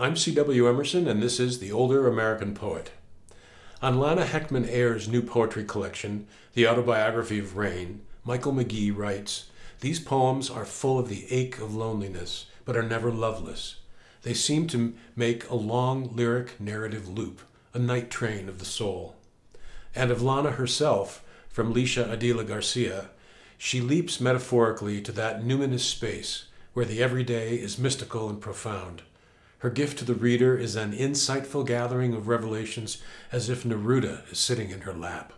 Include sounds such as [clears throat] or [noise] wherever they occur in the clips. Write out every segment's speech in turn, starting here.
I'm C.W. Emerson, and this is The Older American Poet. On Lana Hechtman Ayers' new poetry collection, The Autobiography of Rain, Michael McGee writes These poems are full of the ache of loneliness, but are never loveless. They seem to make a long lyric narrative loop, a night train of the soul. And of Lana herself, from Lecia Adila Garcia, she leaps metaphorically to that numinous space where the everyday is mystical and profound her gift to the reader is an insightful gathering of revelations as if Neruda is sitting in her lap.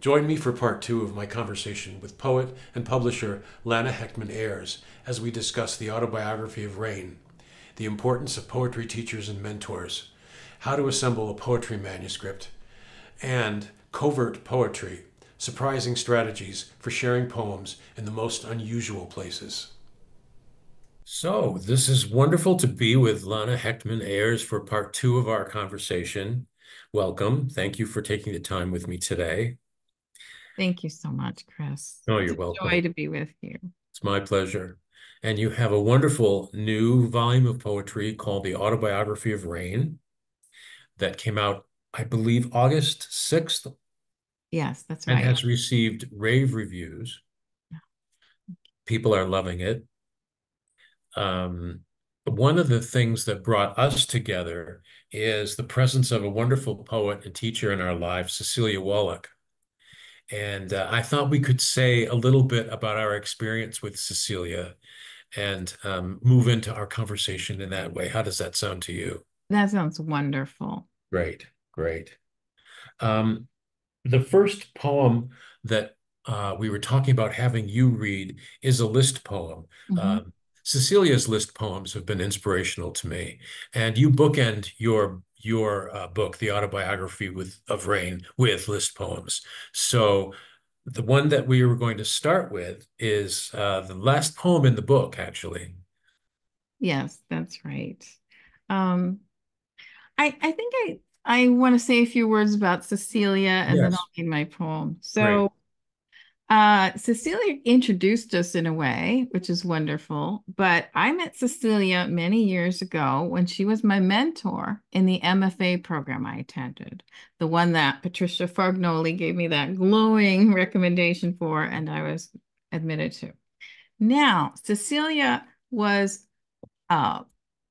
Join me for part two of my conversation with poet and publisher Lana Hechtman Ayers as we discuss the autobiography of Rain, the importance of poetry teachers and mentors, how to assemble a poetry manuscript, and covert poetry, surprising strategies for sharing poems in the most unusual places. So, this is wonderful to be with Lana Hechtman Ayers for part two of our conversation. Welcome. Thank you for taking the time with me today. Thank you so much, Chris. Oh, you're it's welcome. Joy to be with you. It's my pleasure. And you have a wonderful new volume of poetry called The Autobiography of Rain that came out, I believe, August 6th. Yes, that's right. And has received rave reviews. People are loving it um, one of the things that brought us together is the presence of a wonderful poet and teacher in our lives, Cecilia Woloch. And uh, I thought we could say a little bit about our experience with Cecilia and um, move into our conversation in that way. How does that sound to you? That sounds wonderful. Great, great. Um, the first poem that uh, we were talking about having you read is a list poem. Mm-hmm. Um, Cecilia's list poems have been inspirational to me, and you bookend your your uh, book, the autobiography with of Rain, with list poems. So the one that we were going to start with is uh, the last poem in the book, actually. Yes, that's right. Um, I I think I I want to say a few words about Cecilia, and yes. then I'll read my poem. So. Uh, Cecilia introduced us in a way, which is wonderful. But I met Cecilia many years ago when she was my mentor in the MFA program I attended, the one that Patricia Fargnoli gave me that glowing [laughs] recommendation for, and I was admitted to. Now, Cecilia was uh,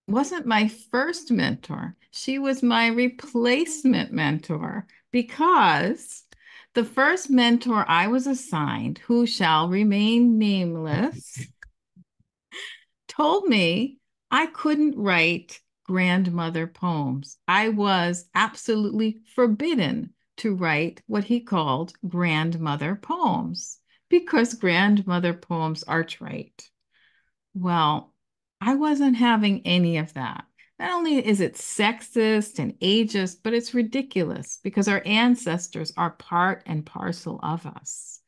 wasn't my first mentor. She was my replacement mentor because the first mentor I was assigned, who shall remain nameless, told me I couldn't write grandmother poems. I was absolutely forbidden to write what he called grandmother poems because grandmother poems are trite. Well, I wasn't having any of that. Not only is it sexist and ageist, but it's ridiculous because our ancestors are part and parcel of us.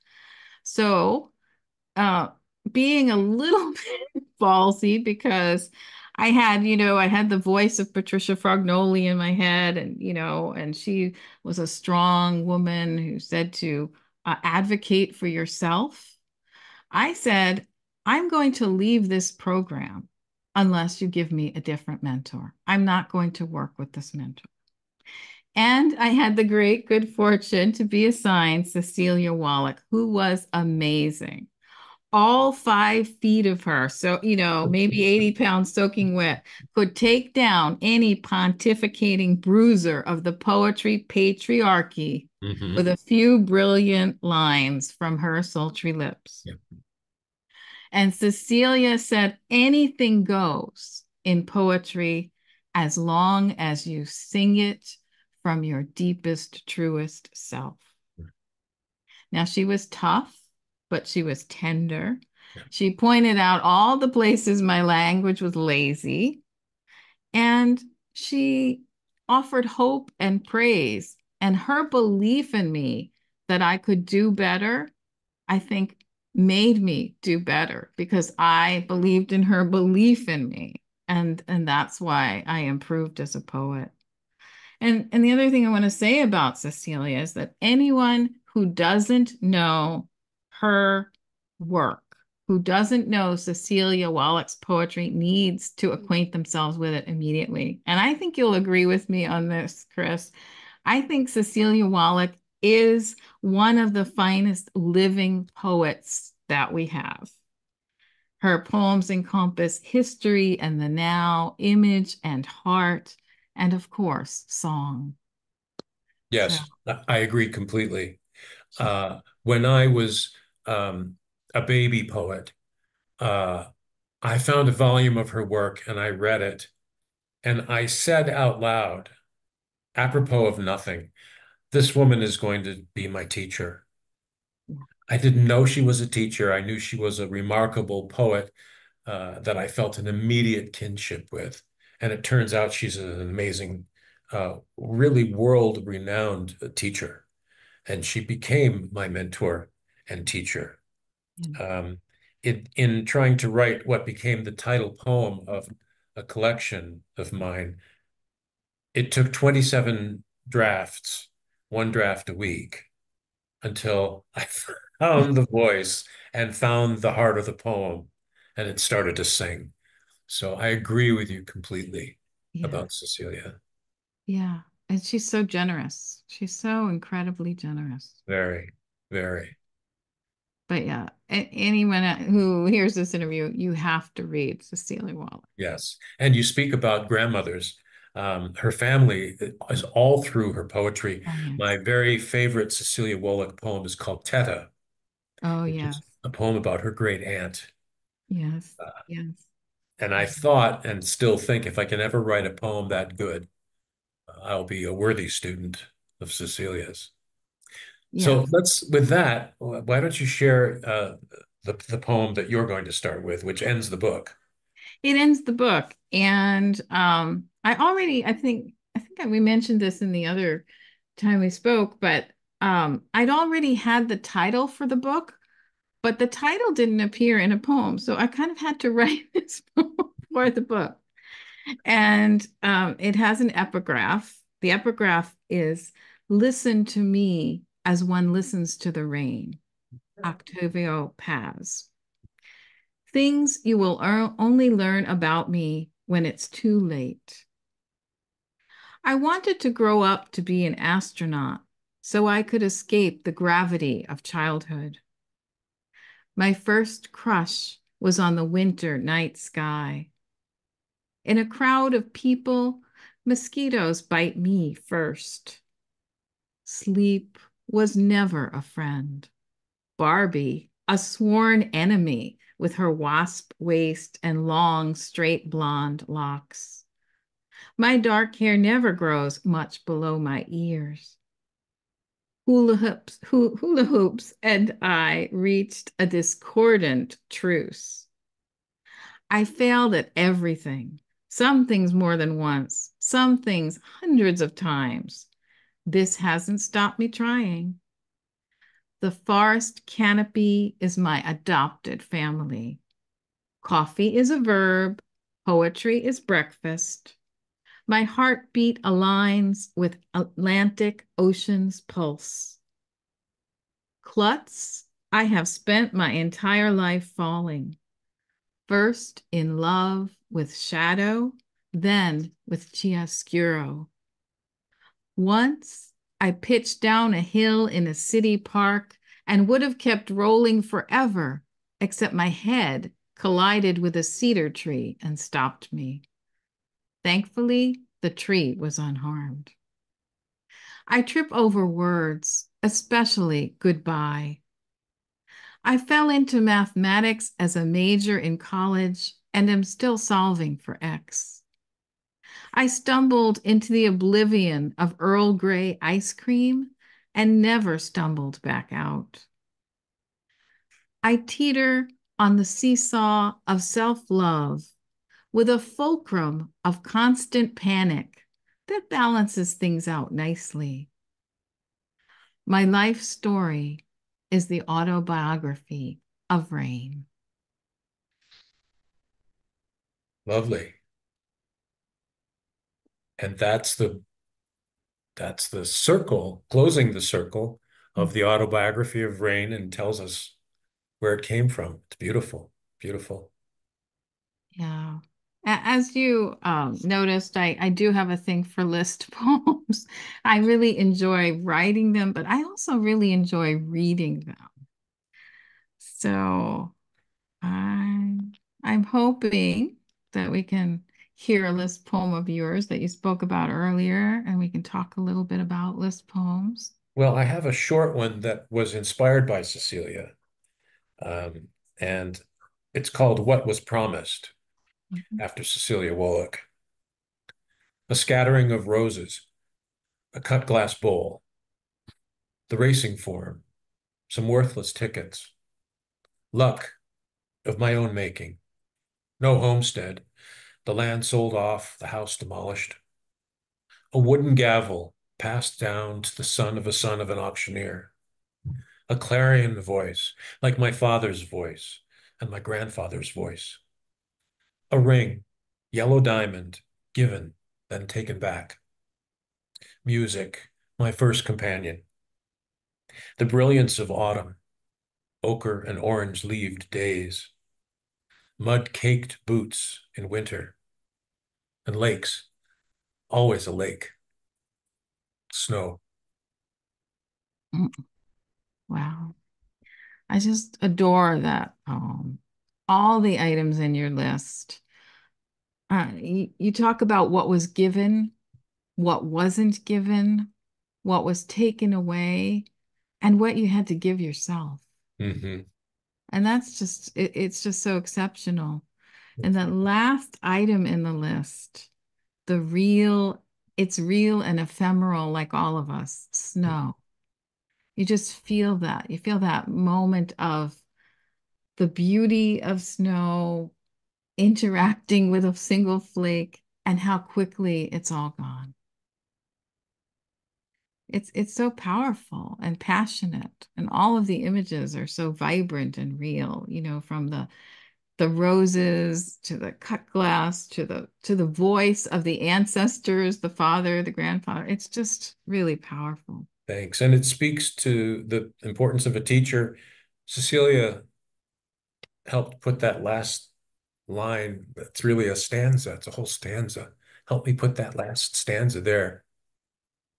So, uh, being a little [laughs] bit ballsy because I had, you know, I had the voice of Patricia Fargnoli in my head, and, you know, and she was a strong woman who said to uh, advocate for yourself. I said, I'm going to leave this program unless you give me a different mentor. I'm not going to work with this mentor. And I had the great good fortune to be assigned Cecilia Woloch, who was amazing. All five feet of her, so, you know, maybe 80 pounds soaking wet, could take down any pontificating bruiser of the poetry patriarchy mm-hmm. with a few brilliant lines from her sultry lips. Yep. And Cecilia said, anything goes in poetry as long as you sing it from your deepest, truest self. Now, she was tough, but she was tender. Yeah. She pointed out all the places my language was lazy. And she offered hope and praise. And her belief in me that I could do better, I think made me do better because I believed in her belief in me. And, and that's why I improved as a poet. And, and the other thing I want to say about Cecilia is that anyone who doesn't know her work who doesn't know Cecilia Woloch's poetry needs to acquaint themselves with it immediately. And I think you'll agree with me on this, Chris. I think Cecilia Woloch is one of the finest living poets that we have. Her poems encompass history and the now, image and heart, and of course, song. Yes, so. I agree completely. Uh, when I was um, a baby poet, uh, I found a volume of her work and I read it. And I said out loud, apropos of nothing, this woman is going to be my teacher. I didn't know she was a teacher. I knew she was a remarkable poet uh, that I felt an immediate kinship with. And it turns out she's an amazing, uh, really world renowned teacher. And she became my mentor and teacher. Um, in, in trying to write what became the title poem of a collection of mine, it took 27 drafts, one draft a week, until I [laughs] found the voice and found the heart of the poem, and it started to sing. So I agree with you completely yeah. about Cecilia. Yeah. And she's so generous. She's so incredibly generous. Very, very but yeah, anyone uh, who hears this interview, you have to read Cecilia Woloch. Yes, and you speak about grandmothers. Um, her family is all through her poetry. Oh, yes. My very favorite Cecilia Woloch poem is called Teta. Oh yes, a poem about her great aunt. Yes, uh, yes. And I thought and still think if I can ever write a poem that good, I'll be a worthy student of Cecilia's. So let's, with that, why don't you share uh, the, the poem that you're going to start with, which ends the book? It ends the book. And um, I already, I think, I think we mentioned this in the other time we spoke, but um, I'd already had the title for the book, but the title didn't appear in a poem. So I kind of had to [laughs] write this for the book. And um, it has an epigraph. The epigraph is Listen to me as one listens to the rain. Octavio Paz. Things you will only learn about me when it's too late. I wanted to grow up to be an astronaut so I could escape the gravity of childhood. My first crush was on the winter night sky. In a crowd of people, mosquitoes bite me first. Sleep was never a friend. Barbie, a sworn enemy with her wasp waist and long, straight blonde locks. My dark hair never grows much below my ears. Hula hoops, hula hoops and I reached a discordant truce. I failed at everything, some things more than once, some things hundreds of times. This hasn't stopped me trying. The forest canopy is my adopted family. Coffee is a verb, poetry is breakfast. My heartbeat aligns with Atlantic Ocean's pulse. Klutz, I have spent my entire life falling. First in love with shadow, then with chiaroscuro. Once I pitched down a hill in a city park and would have kept rolling forever, except my head collided with a cedar tree and stopped me. Thankfully, the tree was unharmed. I trip over words, especially goodbye. I fell into mathematics as a major in college and am still solving for X. I stumbled into the oblivion of Earl Grey ice cream and never stumbled back out. I teeter on the seesaw of self love with a fulcrum of constant panic that balances things out nicely. My life story is the autobiography of rain. Lovely and that's the that's the circle closing the circle of the autobiography of rain and tells us where it came from. It's beautiful, beautiful. Yeah. As you um, noticed, I, I do have a thing for list [laughs] poems. I really enjoy writing them, but I also really enjoy reading them. So I'm, I'm hoping that we can hear a list poem of yours that you spoke about earlier, and we can talk a little bit about list poems. Well, I have a short one that was inspired by Cecilia, um, and it's called What Was Promised. Mm-hmm. after Cecilia Woloch. A scattering of roses, a cut glass bowl, the racing form, some worthless tickets, luck of my own making, no homestead, the land sold off, the house demolished, a wooden gavel passed down to the son of a son of an auctioneer, a clarion voice like my father's voice and my grandfather's voice a ring, yellow diamond, given, then taken back. Music, my first companion. The brilliance of autumn, ochre and orange leaved days. Mud caked boots in winter. And lakes, always a lake. Snow. Mm. Wow. I just adore that poem all the items in your list. Uh, you, you talk about what was given, what wasn't given, what was taken away, and what you had to give yourself. Mm-hmm. And that's just, it, it's just so exceptional. And that last item in the list, the real, it's real and ephemeral, like all of us, snow. You just feel that. You feel that moment of the beauty of snow interacting with a single flake and how quickly it's all gone. It's it's so powerful and passionate and all of the images are so vibrant and real, you know, from the the roses to the cut glass to the to the voice of the ancestors, the father, the grandfather. It's just really powerful. Thanks. And it speaks to the importance of a teacher. Cecilia helped put that last line, it's really a stanza, it's a whole stanza. Help me put that last stanza there.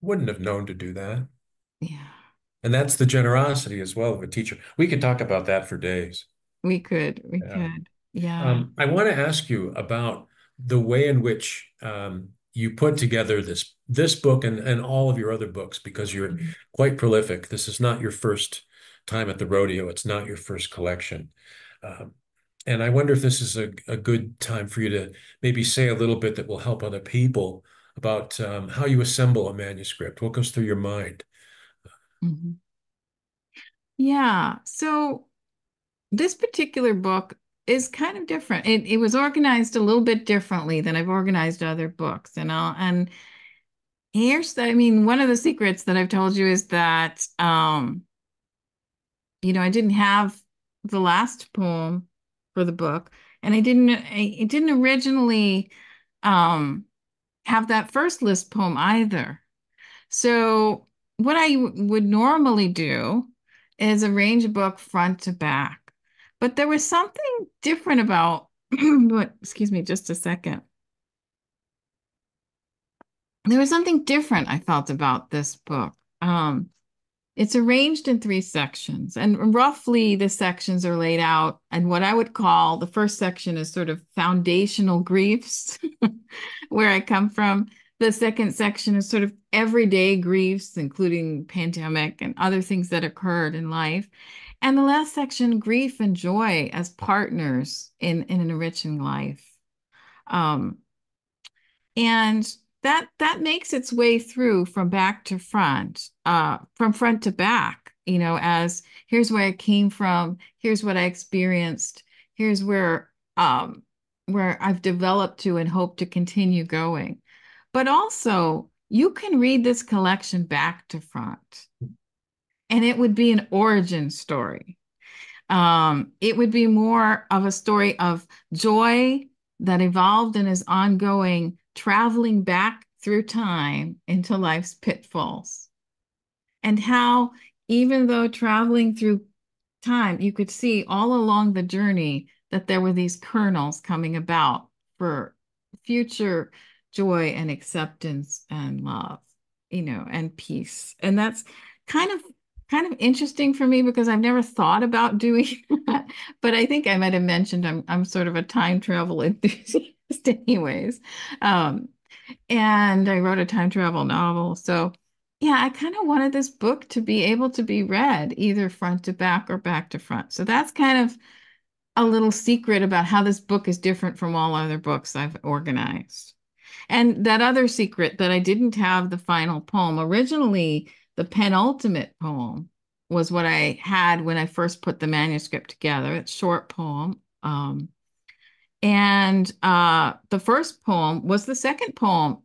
Wouldn't have known to do that. Yeah. And that's the generosity as well of a teacher. We could talk about that for days. We could. We yeah. could. Yeah. Um, I want to ask you about the way in which um, you put together this this book and, and all of your other books because you're mm-hmm. quite prolific. This is not your first time at the rodeo. It's not your first collection. Um, and I wonder if this is a, a good time for you to maybe say a little bit that will help other people about um, how you assemble a manuscript. What goes through your mind? Mm-hmm. Yeah. So this particular book is kind of different. It, it was organized a little bit differently than I've organized other books, and I'll, and here's the, I mean, one of the secrets that I've told you is that um, you know, I didn't have the last poem for the book, and I didn't I, it didn't originally um, have that first list poem either. So what I would normally do is arrange a book front to back, but there was something different about. [clears throat] what? Excuse me, just a second. There was something different I felt about this book. Um, it's arranged in three sections, and roughly the sections are laid out. And what I would call the first section is sort of foundational griefs, [laughs] where I come from. The second section is sort of everyday griefs, including pandemic and other things that occurred in life. And the last section, grief and joy as partners in, in an enriching life. Um, and that that makes its way through from back to front, uh, from front to back. You know, as here's where I came from, here's what I experienced, here's where um, where I've developed to and hope to continue going. But also, you can read this collection back to front, and it would be an origin story. Um, it would be more of a story of joy that evolved and is ongoing traveling back through time into life's pitfalls. And how, even though traveling through time, you could see all along the journey that there were these kernels coming about for future joy and acceptance and love, you know, and peace. And that's kind of kind of interesting for me because I've never thought about [laughs] doing that. But I think I might have mentioned I'm I'm sort of a time travel enthusiast [laughs] anyways. Um, and I wrote a time travel novel. So yeah, I kind of wanted this book to be able to be read either front to back or back to front. So that's kind of a little secret about how this book is different from all other books I've organized. And that other secret that I didn't have the final poem. Originally, the penultimate poem was what I had when I first put the manuscript together. It's short poem. Um, and uh, the first poem was the second poem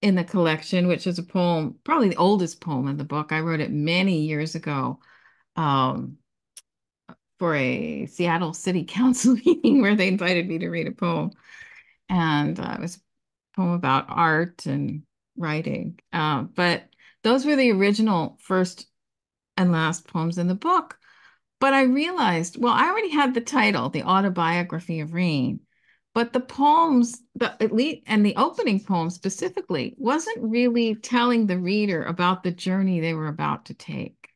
in the collection, which is a poem, probably the oldest poem in the book. I wrote it many years ago um, for a Seattle City [laughs] Council meeting where they invited me to read a poem. And uh, it was a poem about art and writing. Uh, but those were the original first and last poems in the book. But I realized, well, I already had the title, The Autobiography of Rain, but the poems, the at least and the opening poem specifically, wasn't really telling the reader about the journey they were about to take.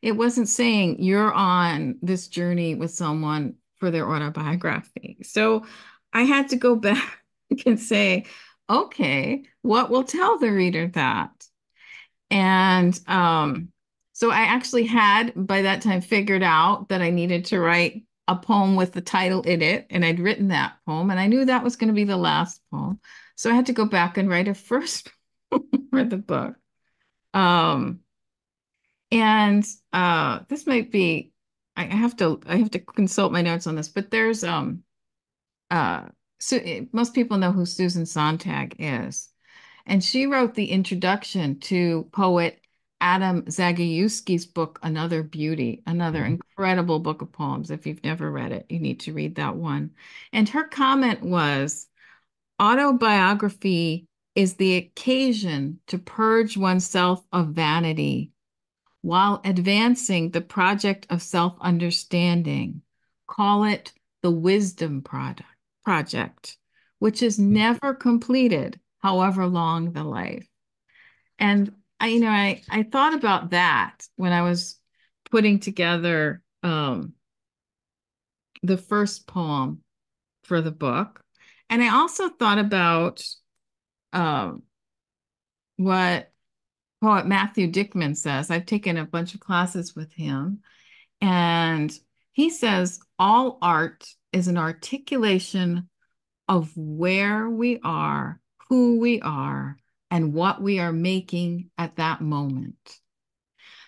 It wasn't saying you're on this journey with someone for their autobiography. So I had to go [laughs] back and say, okay, what will tell the reader that? And um, so I actually had by that time figured out that I needed to write a poem with the title in it, and I'd written that poem, and I knew that was going to be the last poem. So I had to go back and write a first [laughs] for the book. Um, and uh, this might be I have to I have to consult my notes on this, but there's um uh so most people know who Susan Sontag is. And she wrote the introduction to poet Adam Zagajewski's book, Another Beauty, another mm-hmm. incredible book of poems. If you've never read it, you need to read that one. And her comment was autobiography is the occasion to purge oneself of vanity while advancing the project of self understanding. Call it the wisdom product, project, which is mm-hmm. never completed, however long the life. And I, you know, I, I thought about that when I was putting together um, the first poem for the book. And I also thought about um, what poet Matthew Dickman says. I've taken a bunch of classes with him, and he says all art is an articulation of where we are who we are and what we are making at that moment.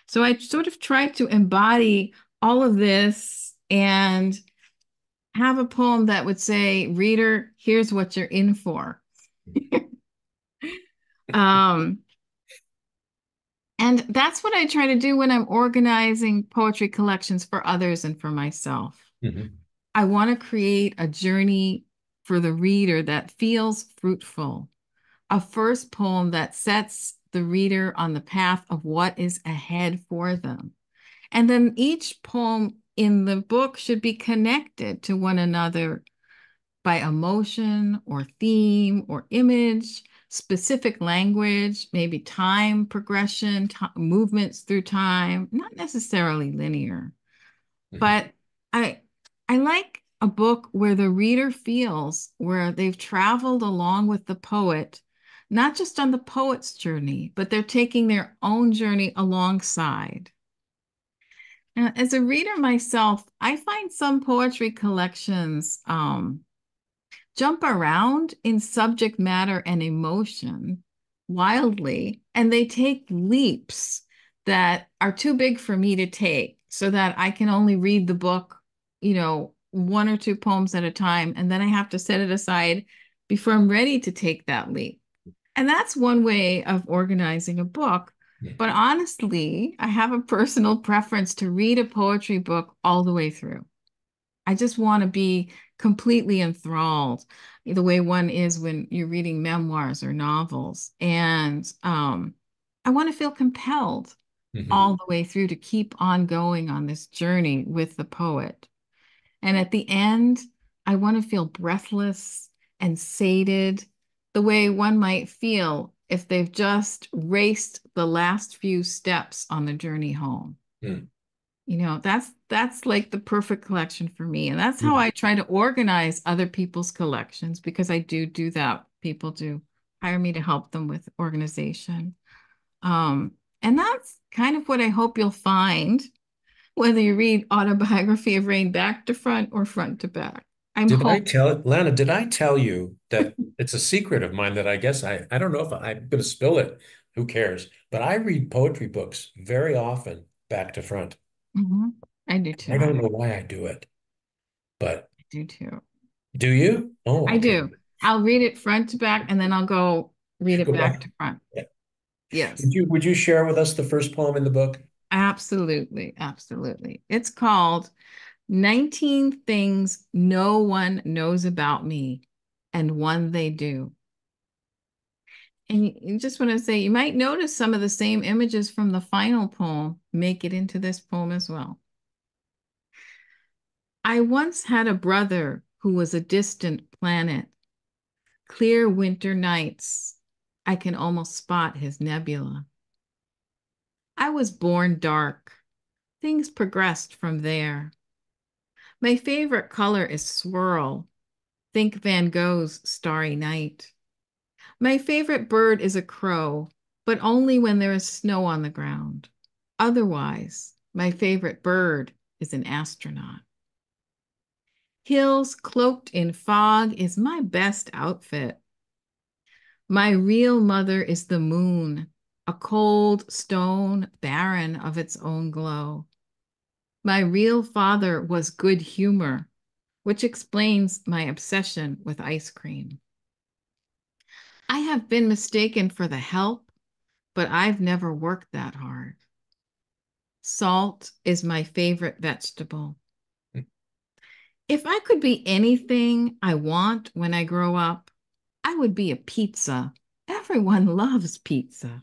So I sort of tried to embody all of this and have a poem that would say, Reader, here's what you're in for. [laughs] um, and that's what I try to do when I'm organizing poetry collections for others and for myself. Mm-hmm. I want to create a journey for the reader that feels fruitful, a first poem that sets the reader on the path of what is ahead for them. And then each poem in the book should be connected to one another by emotion or theme or image, specific language, maybe time progression, movements through time, not necessarily linear. Mm-hmm. But I I like a book where the reader feels where they've traveled along with the poet not just on the poet's journey, but they're taking their own journey alongside. Now, as a reader myself, I find some poetry collections um, jump around in subject matter and emotion wildly, and they take leaps that are too big for me to take so that I can only read the book, you know, one or two poems at a time, and then I have to set it aside before I'm ready to take that leap. And that's one way of organizing a book. But honestly, I have a personal preference to read a poetry book all the way through. I just want to be completely enthralled the way one is when you're reading memoirs or novels. And um, I want to feel compelled mm-hmm. all the way through to keep on going on this journey with the poet. And at the end, I want to feel breathless and sated, the way one might feel if they've just raced the last few steps on the journey home. Mm. You know, that's that's like the perfect collection for me. And that's how mm. I try to organize other people's collections because I do do that. People do hire me to help them with organization. Um, and that's kind of what I hope you'll find, whether you read Autobiography of Rain back to front or front to back. I'm did I tell Lana? Did I tell you that [laughs] it's a secret of mine that I guess I I don't know if I, I'm going to spill it. Who cares? But I read poetry books very often back to front. Mm-hmm. I do too. I don't know why I do it, but I do too. Do you? Oh, I okay. do. I'll read it front to back, and then I'll go read it back, back, to front. Yeah. Yes. Would you Would you share with us the first poem in the book? Absolutely, absolutely. It's called 19 things no one knows about me and one they do. And you just want to say, you might notice some of the same images from the final poem make it into this poem as well. I once had a brother who was a distant planet. Clear winter nights, I can almost spot his nebula. I was born dark. Things progressed from there. My favorite color is swirl. Think Van Gogh's Starry Night. My favorite bird is a crow, but only when there is snow on the ground. Otherwise, my favorite bird is an astronaut. Hills cloaked in fog is my best outfit. My real mother is the moon, a cold stone barren of its own glow. My real father was good humor, which explains my obsession with ice cream. I have been mistaken for the help, but I've never worked that hard. Salt is my favorite vegetable. Hmm. If I could be anything I want when I grow up, I would be a pizza. Everyone [laughs] loves pizza.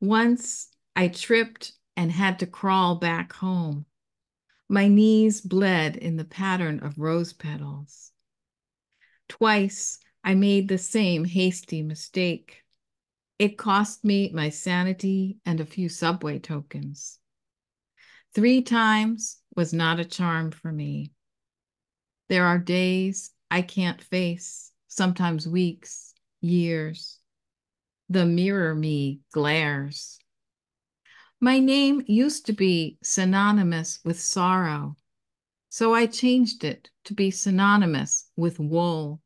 Once I tripped and had to crawl back home. My knees bled in the pattern of rose petals. Twice I made the same hasty mistake. It cost me my sanity and a few subway tokens. Three times was not a charm for me. There are days I can't face, sometimes weeks, years. The mirror me glares. My name used to be synonymous with sorrow, so I changed it to be synonymous with wool.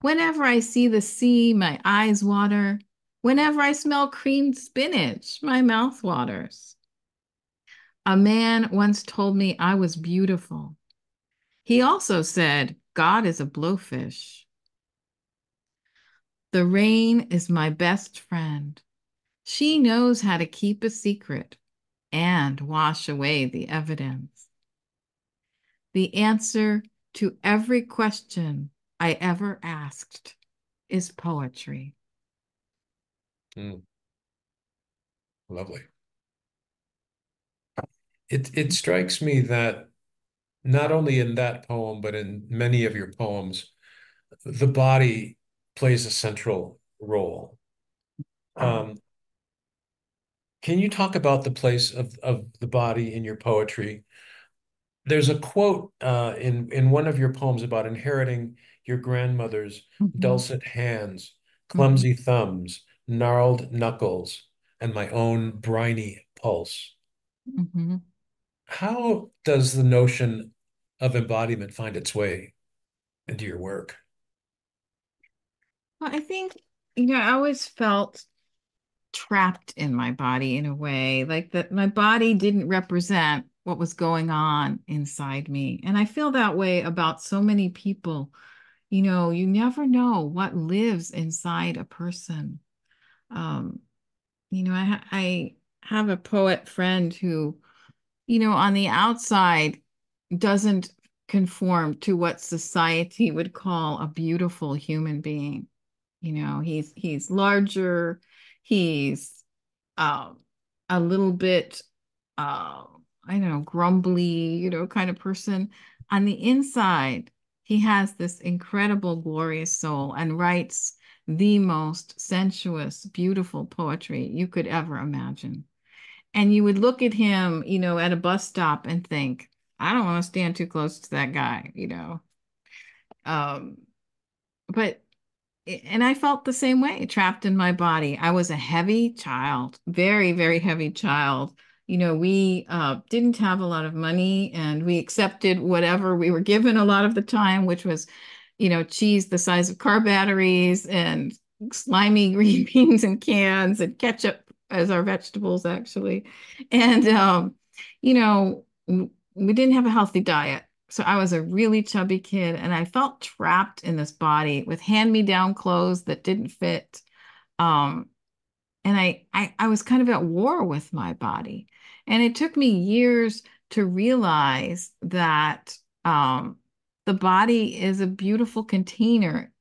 Whenever I see the sea, my eyes water. Whenever I smell creamed spinach, my mouth waters. A man once told me I was beautiful. He also said, God is a blowfish. The rain is my best friend. She knows how to keep a secret and wash away the evidence. The answer to every question I ever asked is poetry. Mm. Lovely. It it strikes me that not only in that poem, but in many of your poems, the body plays a central role. Um, can you talk about the place of, of the body in your poetry? There's a quote uh, in, in one of your poems about inheriting your grandmother's mm-hmm. dulcet hands, clumsy mm-hmm. thumbs, gnarled knuckles, and my own briny pulse. Mm-hmm. How does the notion of embodiment find its way into your work? Well, I think, you know, I always felt trapped in my body in a way like that my body didn't represent what was going on inside me. And i feel that way about so many people. You know you never know what lives inside a person. Um you know i i have a poet friend who you know on the outside doesn't conform to what society would call a beautiful human being. You know he's he's larger he's um, a little bit, uh, I don't know, grumbly, you know, kind of person. On the inside, he has this incredible, glorious soul and writes the most sensuous, beautiful poetry you could ever imagine. And you would look at him, you know, at a bus stop and think, I don't want to stand too close to that guy, you know. Um, but and I felt the same way, trapped in my body. I was a heavy child, very, very heavy child. You know, we uh, didn't have a lot of money and we accepted whatever we were given a lot of the time, which was, you know, cheese the size of car batteries and slimy [laughs] green beans in cans and ketchup as our vegetables, actually. And, um, you know, we didn't have a healthy diet. So I was a really chubby kid and I felt trapped in this body with hand-me-down clothes that didn't fit. Um, and I, I I was kind of at war with my body. And it took me years to realize that um, the body is a beautiful container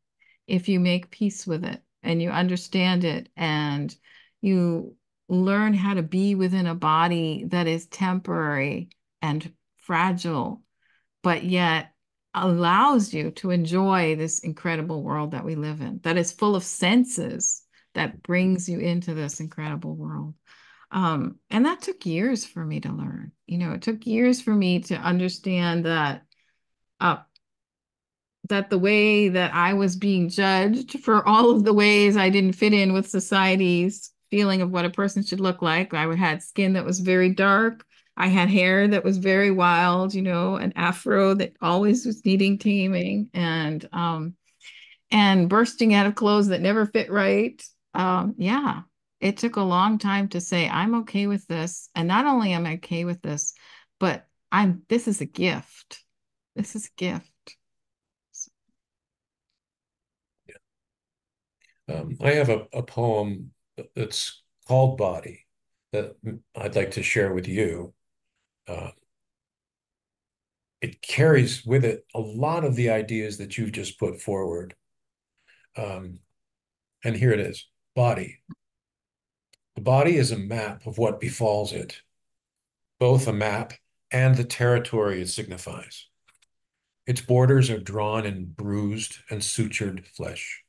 if you make peace with it and you understand it and you learn how to be within a body that is temporary and fragile but yet allows you to enjoy this incredible world that we live in, that is full of senses that brings you into this incredible world. Um, and that took years for me to learn. You know, it took years for me to understand that uh, that the way that I was being judged for all of the ways I didn't fit in with society's feeling of what a person should look like. I had skin that was very dark. I had hair that was very wild, you know, an afro that always was needing taming and um and bursting out of clothes that never fit right. Um, yeah, it took a long time to say, I'm okay with this. And not only am I okay with this, but I'm this is a gift. This is a gift. Yeah. Um, I have a, a poem that's called Body that I'd like to share with you uh, it carries with it a lot of the ideas that you've just put forward. Um, and here it is body. The body is a map of what befalls it, both a map and the territory it signifies. Its borders are drawn in bruised and sutured flesh.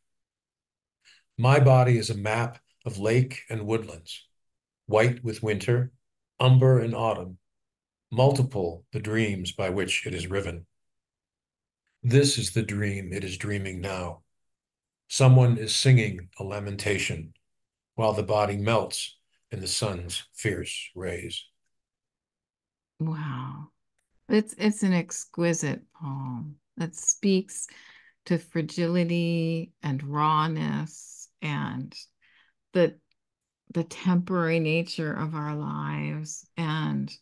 My body is a map of lake and woodlands, white with winter, umber in autumn, multiple the dreams by which it is riven. This is the dream it is dreaming now. Someone is singing a lamentation while the body melts in the sun's fierce rays. Wow. It's it's an exquisite poem that speaks to fragility and rawness and the the temporary nature of our lives and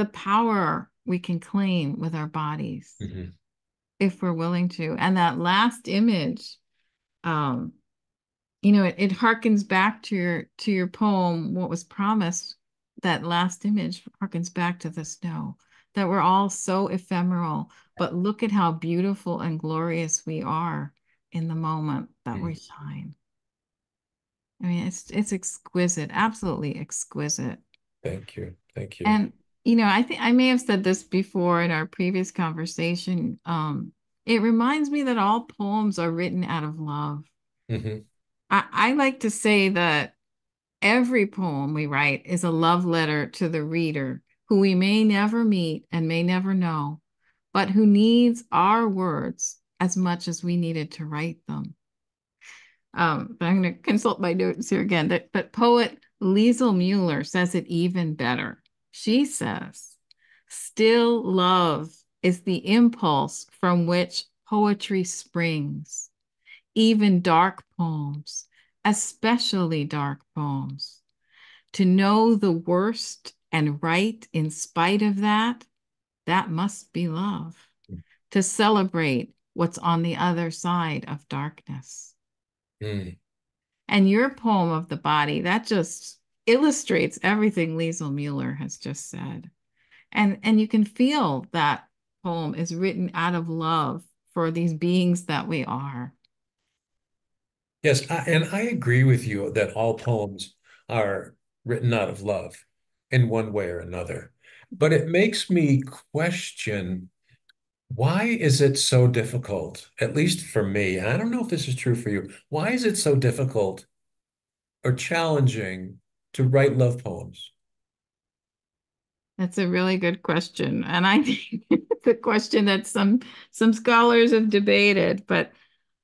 the power we can claim with our bodies mm-hmm. if we're willing to. And that last image, um, you know, it, it harkens back to your to your poem, what was promised. That last image harkens back to the snow. That we're all so ephemeral, but look at how beautiful and glorious we are in the moment that mm. we shine. I mean, it's it's exquisite, absolutely exquisite. Thank you. Thank you. And you know, I think I may have said this before in our previous conversation. Um, it reminds me that all poems are written out of love. Mm-hmm. I, I like to say that every poem we write is a love letter to the reader who we may never meet and may never know, but who needs our words as much as we needed to write them. Um, but I'm going to consult my notes here again. That, but poet Lisel Mueller says it even better. She says, still love is the impulse from which poetry springs, even dark poems, especially dark poems. To know the worst and right in spite of that, that must be love. To celebrate what's on the other side of darkness. Mm. And your poem of the body, that just illustrates everything Lisel Mueller has just said. And, and you can feel that poem is written out of love for these beings that we are. Yes, I, and I agree with you that all poems are written out of love in one way or another. But it makes me question why is it so difficult, at least for me? I don't know if this is true for you. Why is it so difficult or challenging to write love poems? That's a really good question. And I [laughs] think it's a question that some some scholars have debated, but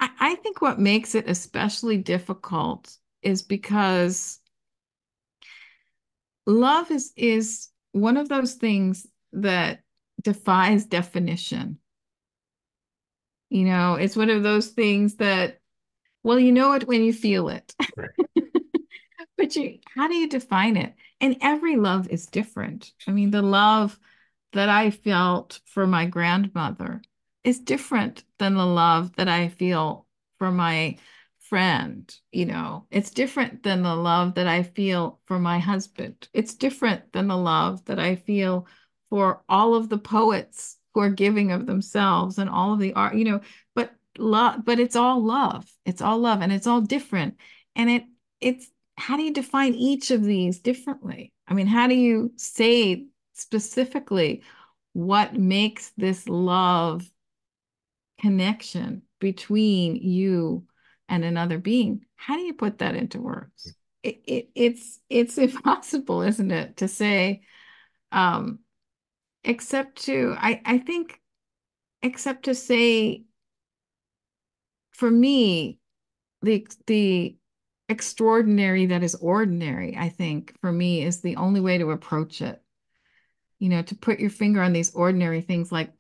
I, I think what makes it especially difficult is because love is is one of those things that defies definition. You know, it's one of those things that, well, you know it when you feel it. Right. [laughs] but you how do you define it? And every love is different. I mean, the love that I felt for my grandmother is different than the love that I feel for my friend. You know, it's different than the love that I feel for my husband. It's different than the love that I feel for all of the poets who are giving of themselves and all of the art, you know, but love, but it's all love. It's all love and it's all different. And it it's how do you define each of these differently? I mean, how do you say specifically what makes this love connection between you and another being? How do you put that into words? It, it, it's it's [laughs] impossible, isn't it, to say, um, except to I I think, except to say, for me, the the extraordinary that is ordinary, I think, for me, is the only way to approach it. You know, to put your finger on these ordinary things like,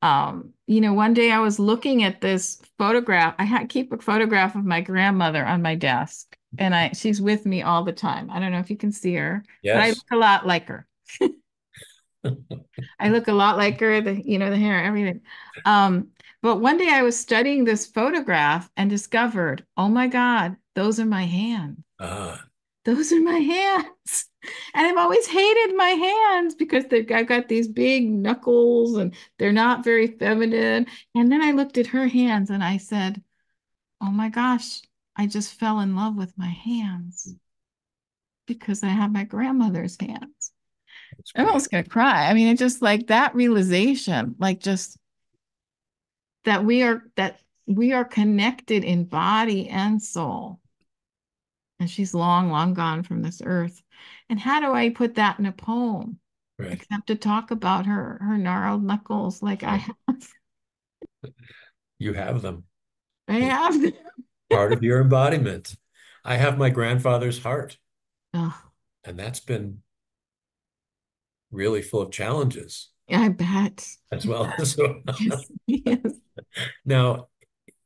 um, you know, one day I was looking at this photograph. I had keep a photograph of my grandmother on my desk, and I she's with me all the time. I don't know if you can see her, yes. but I look a lot like her. [laughs] I look a lot like her, the you know, the hair, everything. Um, but one day I was studying this photograph and discovered, oh my God, those are my hands. Uh. Those are my hands. And I've always hated my hands because they've I've got these big knuckles and they're not very feminine. And then I looked at her hands and I said, oh my gosh, I just fell in love with my hands because I have my grandmother's hands. I'm almost gonna cry. I mean, it's just like that realization, like just that we are that we are connected in body and soul. And she's long, long gone from this earth. And how do I put that in a poem? Right. Except to talk about her her gnarled knuckles like I have. You have them. I have them. Part of your embodiment. I have my grandfather's heart. Oh. And that's been really full of challenges. I bet. As well. [laughs] So, yes, yes. Now,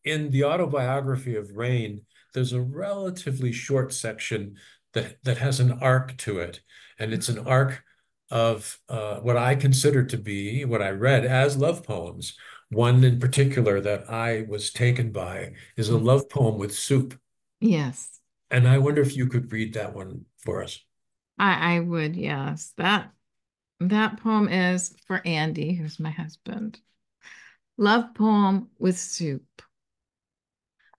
in the autobiography of Rain, there's a relatively short section that, that has an arc to it. And it's an arc of uh, what I consider to be what I read as love poems. One in particular that I was taken by is a love poem with soup. Yes. And I wonder if you could read that one for us. I, I would, yes. That that poem is for Andy, who's my husband. Love poem with soup.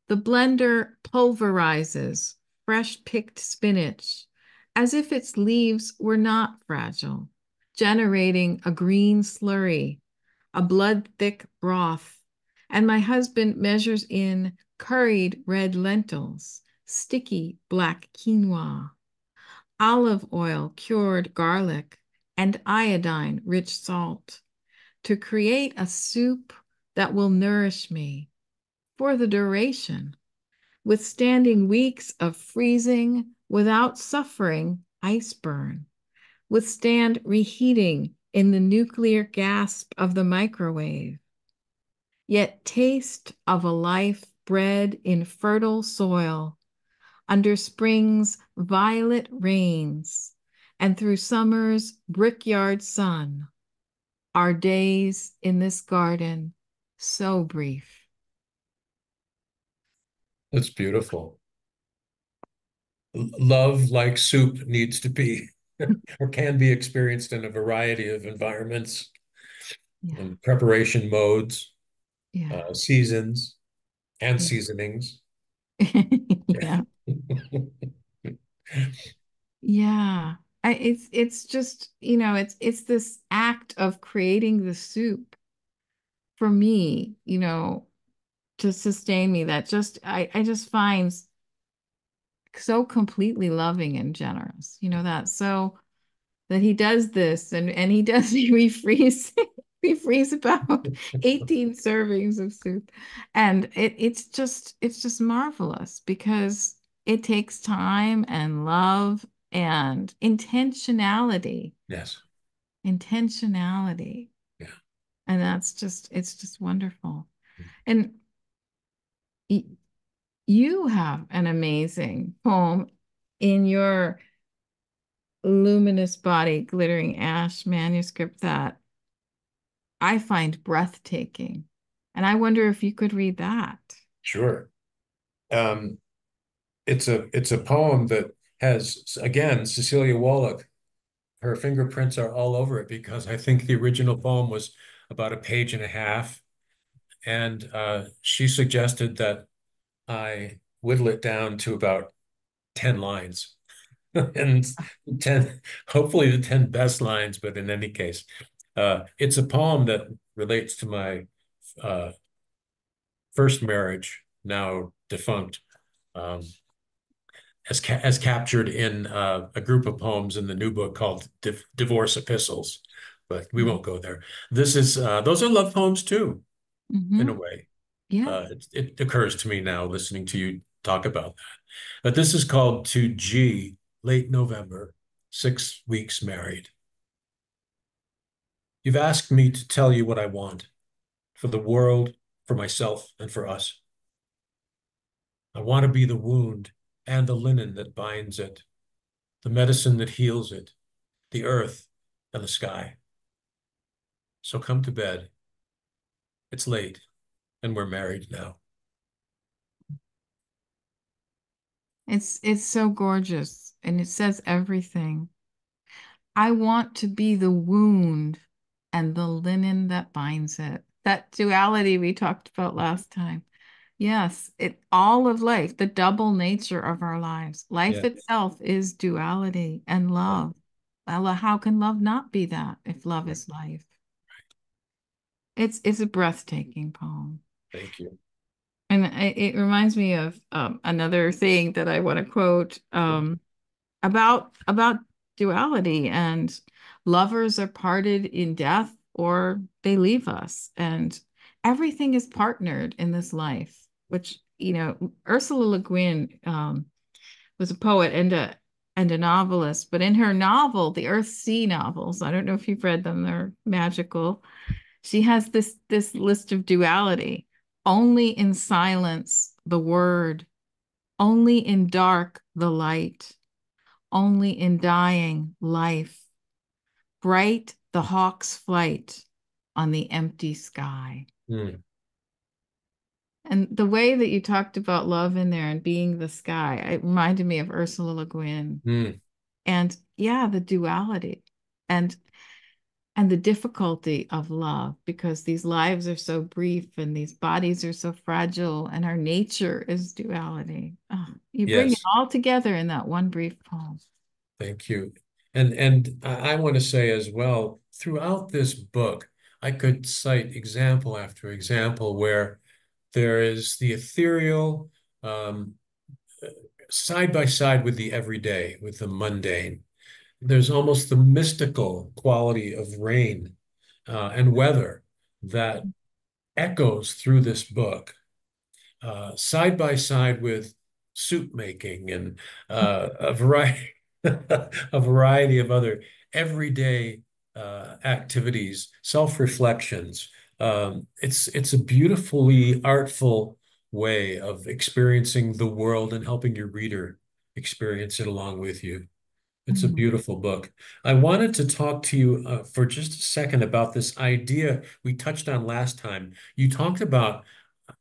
The blender pulverizes fresh picked spinach as if its leaves were not fragile, generating a green slurry, a blood thick broth, and my husband measures in curried red lentils, sticky black quinoa, olive oil cured garlic, and iodine rich salt to create a soup that will nourish me for the duration, withstanding weeks of freezing without suffering ice burn, withstand reheating in the nuclear gasp of the microwave, yet taste of a life bred in fertile soil under spring's violet rains and through summer's brickyard sun, our days in this garden so brief. That's beautiful. Love, like soup, needs to be [laughs] or can be experienced in a variety of environments yeah. and preparation modes, yeah. uh, seasons, and yeah. seasonings. [laughs] yeah. [laughs] Yeah. I, it's it's just, you know, it's it's this act of creating the soup for me, you know, to sustain me that just I I just find so completely loving and generous. You know that so that he does this and and he [laughs] does we freeze we freeze about 18 servings of soup and it it's just it's just marvelous because it takes time and love and intentionality Yes. intentionality Yeah. and that's just it's just wonderful mm. and y- you have an amazing poem in your luminous body glittering ash manuscript that I find breathtaking. And I wonder if you could read that. Sure. Um, it's a it's a poem that has again Cecilia Woloch. Her fingerprints are all over it because I think the original poem was about a page and a half, and uh, she suggested that I whittle it down to about ten lines, [laughs] and ten hopefully the ten best lines. But in any case, uh, it's a poem that relates to my uh, first marriage, now defunct. Um, as, ca as captured in uh, a group of poems in the new book called Div Divorce Epistles, but we won't go there. This is uh, those are love poems too, Mhm. in a way. Yeah. Uh, it, it occurs to me now listening to you talk about that. But this is called To G, late November, six weeks married. You've asked me to tell you what I want for the world, for myself, and for us. I want to be the wound and the linen that binds it, the medicine that heals it, the earth and the sky. So come to bed. It's late, and we're married now. It's it's so gorgeous and it says everything. I want to be the wound and the linen that binds it. That duality we talked about last time. Yes, it all of life, the double nature of our lives. Life Yeah. itself is duality and love. Ella, how can love not be that if love is life? It's it's a breathtaking poem. Thank you. And it, it reminds me of um, another thing that I want to quote um, about about duality and lovers are parted in death or they leave us and everything is partnered in this life which you know ursula le guin um, was a poet and a and a novelist but in her novel the Earthsea novels i don't know if you've read them they're magical she has this this list of duality. Only in silence the word. Only in dark the light. Only in dying life. Bright the hawk's flight on the empty sky. Mm. and the way that you talked about love in there and being the sky it reminded me of ursula le guin. Mm. and yeah the duality. And and the difficulty of love because these lives are so brief and these bodies are so fragile and our nature is duality oh, you bring it all together in that one brief poem Thank you. And and I, I want to say as well, throughout this book, I could cite example after example where there is the ethereal um, side by side with the everyday, with the mundane. There's almost the mystical quality of rain uh, and weather that echoes through this book, uh, side by side with soup making and uh, a variety [laughs] a variety of other everyday uh, activities, self-reflections. Um, it's it's a beautifully artful way of experiencing the world and helping your reader experience it along with you. It's a Mhm. beautiful book. I wanted to talk to you uh, for just a second about this idea we touched on last time. You talked about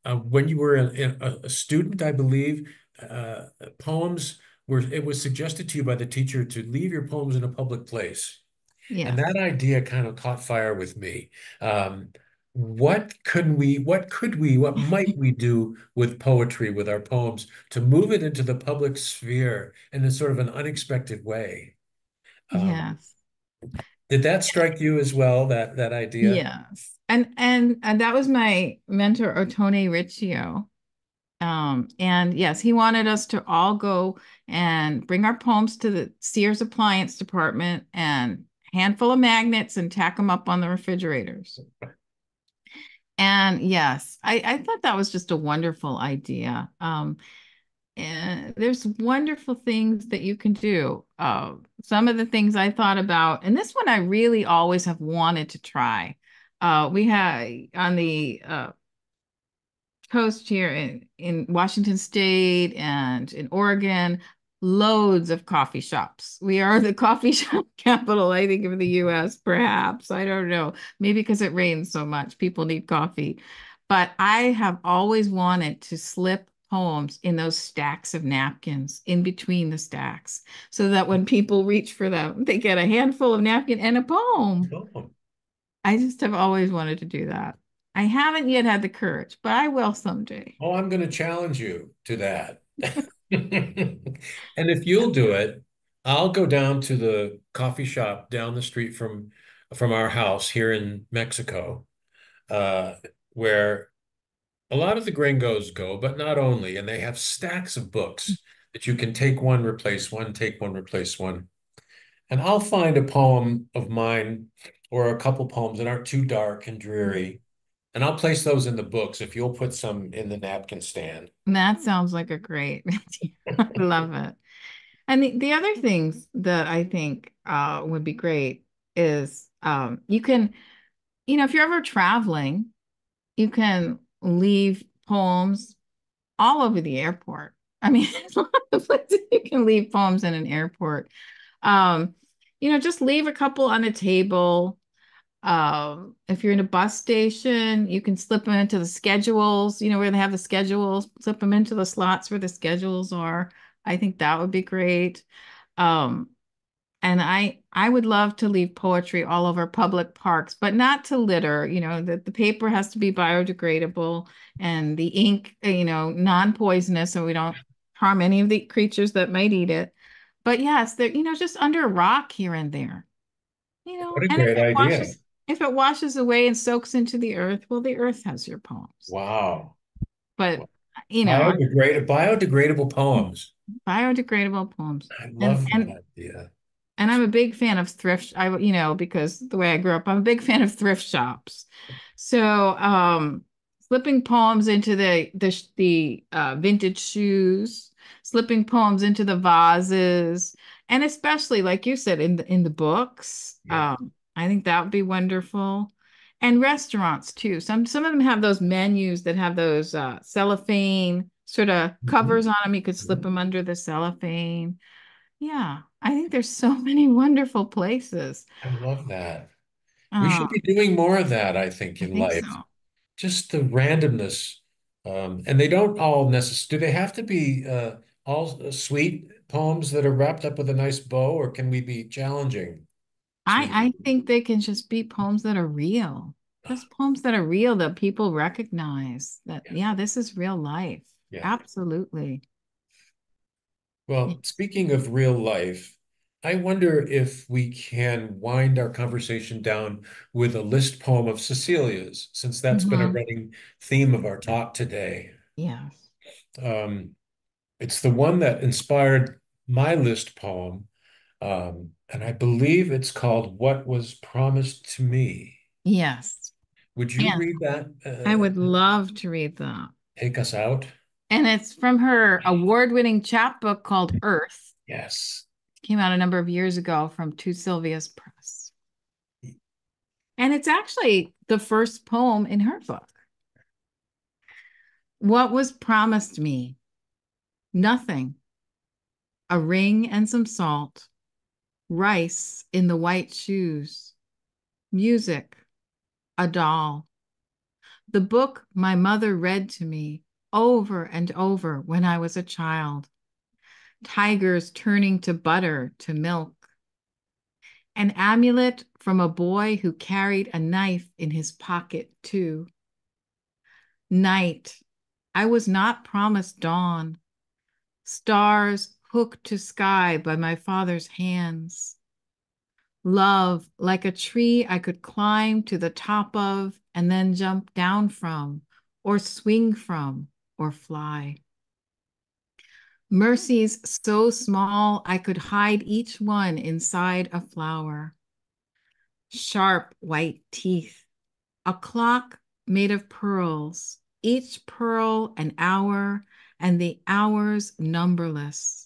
uh, when you were a, a, a student, I believe, uh, poems were, it was suggested to you by the teacher to leave your poems in a public place. yeah And that idea kind of caught fire with me. Um, what could we, what could we, what might we do with poetry, with our poems, to move it into the public sphere in a sort of an unexpected way? Um, yes. Did that strike you as well, that that idea? Yes. And and and that was my mentor, Ottone Riccio. Um, and yes, he wanted us to all go and bring our poems to the Sears appliance department and handful of magnets and tack them up on the refrigerators. And yes, I, I thought that was just a wonderful idea. Um, and there's wonderful things that you can do. Uh, some of the things I thought about, and this one I really always have wanted to try. Uh, we have on the uh, coast here in, in Washington State and in Oregon, loads of coffee shops. We are the [laughs] coffee shop capital, I think, of the US, perhaps. I don't know. Maybe because it rains so much, people need coffee. But I have always wanted to slip poems in those stacks of napkins in between the stacks so that when people reach for them, they get a handful of napkin and a poem. Oh. I just have always wanted to do that. I haven't yet had the courage, but I will someday. Oh, I'm going to challenge you to that. [laughs] [laughs] and if you'll do it, I'll go down to the coffee shop down the street from from our house here in Mexico, uh, where a lot of the gringos go, but not only, and they have stacks of books that you can take one, replace one, take one, replace one. And I'll find a poem of mine or a couple poems that aren't too dark and dreary and I'll place those in the books if you'll put some in the napkin stand. That sounds like a great [laughs] I love it. And the, the other things that I think uh, would be great is um, you can, you know, if you're ever traveling, you can leave poems all over the airport. I mean, [laughs] there's a lot of places you can leave poems in an airport. Um, you know, just leave a couple on a table um, if you're in a bus station, you can slip them into the schedules, you know, where they have the schedules, slip them into the slots where the schedules are. I think that would be great. Um, and I I would love to leave poetry all over public parks, but not to litter. You know, that the paper has to be biodegradable and the ink, uh, you know, non-poisonous, so we don't harm any of the creatures that might eat it. But yes, they're you know just under a rock here and there. You know, what a great idea. Washes, if it washes away and soaks into the earth, well, the earth has your poems. Wow. But you know, biodegradable, biodegradable poems. Biodegradable poems. I love and, that idea. And I'm a big fan of thrift. I, you know, because the way I grew up, I'm a big fan of thrift shops. So, um, slipping poems into the the the uh, vintage shoes, slipping poems into the vases, and especially like you said in the in the books. Yeah. Um, I think that would be wonderful. And restaurants too. Some some of them have those menus that have those uh, cellophane sort of mm-hmm. covers on them. You could slip mm-hmm. them under the cellophane. Yeah, I think there's so [laughs] many wonderful places. I love that. we should uh, be doing more of that, I think, in I think life. So. Just the randomness. Um, and they don't all necessarily, do they have to be uh, all sweet poems that are wrapped up with a nice bow, or can we be challenging? I, I think they can just be poems that are real. Just [sighs] poems that are real that people recognize that, yeah, yeah this is real life. Yeah. Absolutely. Well, speaking of real life, I wonder if we can wind our conversation down with a list poem of Cecilia's, since that's mm-hmm. been a mm-hmm. running theme of our talk today. Yes. Um, it's the one that inspired my list poem. Um, and I believe it's called What Was Promised to Me. Yes. Would you yeah. read that? Uh, I would love to read that. Take us out. And it's from her award winning chapbook called Earth. Yes. Came out a number of years ago from Two Sylvias Press. And it's actually the first poem in her book. What was promised me? Nothing. A ring and some salt rice in the white shoes, music, a doll. The book my mother read to me over and over when I was a child. Tigers turning to butter, to milk. an amulet from a boy who carried a knife in his pocket, too. Night, I was not promised dawn. Stars hooked to sky by my father's hands. Love, like a tree I could climb to the top of and then jump down from, or swing from, or fly. Mercies so small I could hide each one inside a flower. Sharp white teeth, a clock made of pearls, each pearl an hour, and the hours numberless.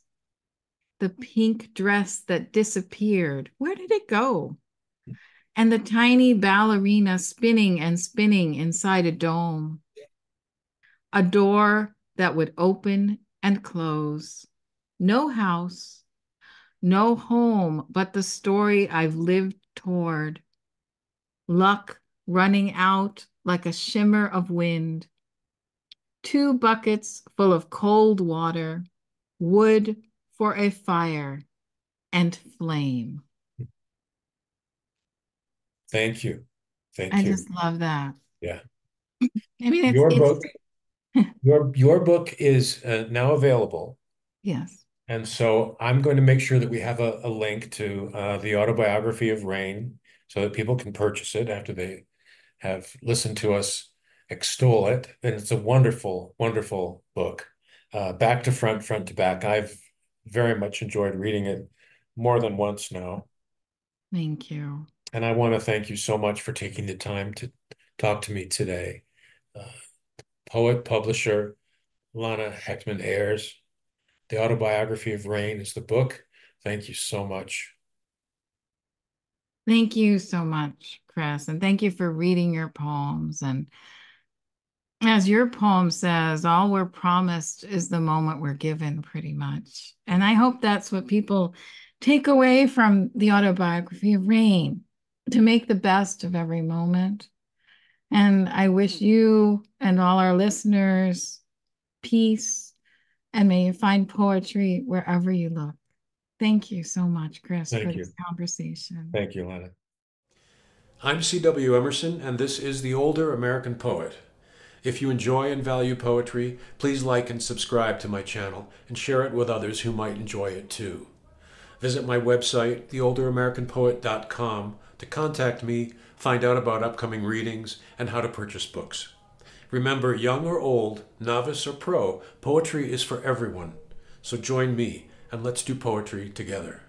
The pink dress that disappeared, where did it go? And the tiny ballerina spinning and spinning inside a dome. A door that would open and close. No house, no home, but the story I've lived toward. Luck running out like a shimmer of wind. Two buckets full of cold water, wood for a fire, and flame. Thank you. Thank I you. I just love that. Yeah. [laughs] I mean, it's, Your it's- book, your your book is uh, now available, Yes. and so I'm going to make sure that we have a, a link to uh, the autobiography of Rain, so that people can purchase it after they have listened to us extol it. And it's a wonderful, wonderful book, uh, back to front, front to back. I've very much enjoyed reading it more than once now. Thank you. And I want to thank you so much for taking the time to talk to me today. Uh, poet, publisher, Lana Hechtman Ayers. The Autobiography of Rain is the book. Thank you so much. Thank you so much, Chris. And thank you for reading your poems. And as your poem says, all we're promised is the moment we're given, pretty much. And I hope that's what people take away from the autobiography of Rain to make the best of every moment. And I wish you and all our listeners peace and may you find poetry wherever you look. Thank you so much, Chris, Thank for you. this conversation. Thank you, Lena. I'm C.W. Emerson, and this is The Older American Poet. If you enjoy and value poetry, please like and subscribe to my channel and share it with others who might enjoy it too. Visit my website, theolderamericanpoet.com, to contact me, find out about upcoming readings, and how to purchase books. Remember, young or old, novice or pro, poetry is for everyone. So join me and let's do poetry together.